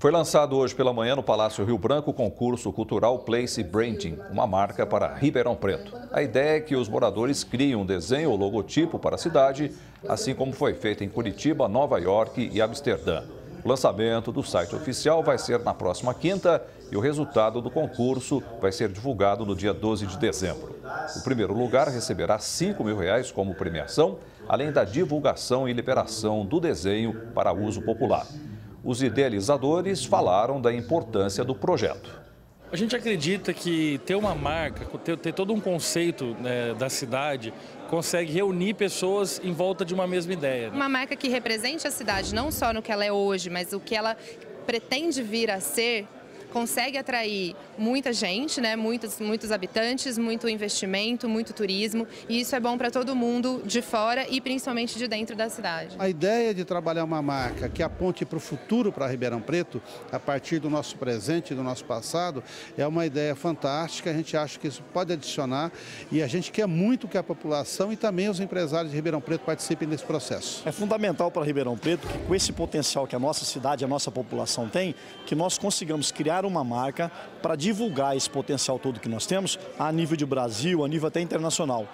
Foi lançado hoje pela manhã no Palácio Rio Branco o concurso cultural Place Branding, uma marca para Ribeirão Preto. A ideia é que os moradores criem um desenho ou logotipo para a cidade, assim como foi feito em Curitiba, Nova York e Amsterdã. O lançamento do site oficial vai ser na próxima quinta e o resultado do concurso vai ser divulgado no dia 12 de dezembro. O primeiro lugar receberá 5 mil reais como premiação, além da divulgação e liberação do desenho para uso popular. Os idealizadores falaram da importância do projeto. A gente acredita que ter uma marca, ter, ter todo um conceito né, da cidade, consegue reunir pessoas em volta de uma mesma ideia. Uma marca que represente a cidade, não só no que ela é hoje, mas o que ela pretende vir a ser, consegue atrair muita gente, né? muitos, muitos habitantes, muito investimento, muito turismo, e isso é bom para todo mundo de fora e principalmente de dentro da cidade. A ideia de trabalhar uma marca que aponte para o futuro para Ribeirão Preto, a partir do nosso presente e do nosso passado, é uma ideia fantástica, a gente acha que isso pode adicionar e a gente quer muito que a população e também os empresários de Ribeirão Preto participem desse processo. É fundamental para Ribeirão Preto que com esse potencial que a nossa cidade, a nossa população tem, que nós consigamos criar criar uma marca para divulgar esse potencial todo que nós temos a nível de Brasil, a nível até internacional.